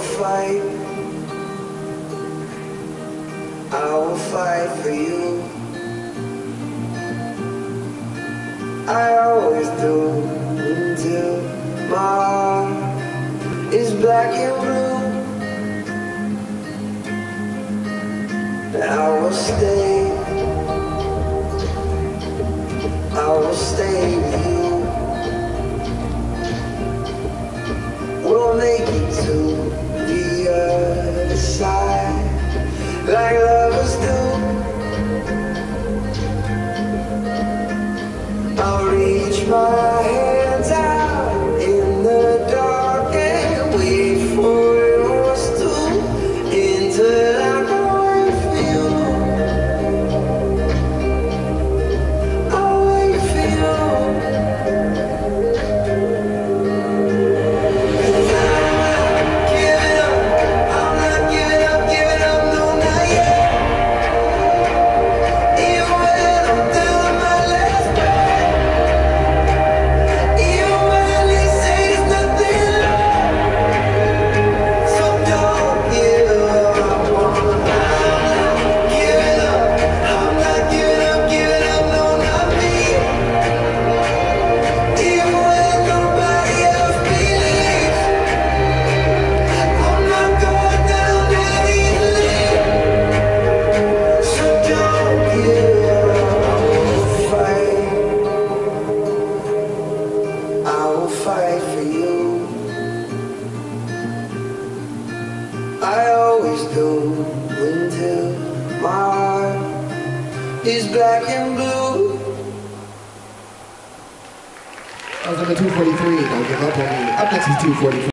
fight. I will fight for you. I always do until my heart is black and blue. I will stay. I will stay with you. Reach fight for you. I always do until my heart is black and blue. That was number 243. Don't give up on me. Up next is 244.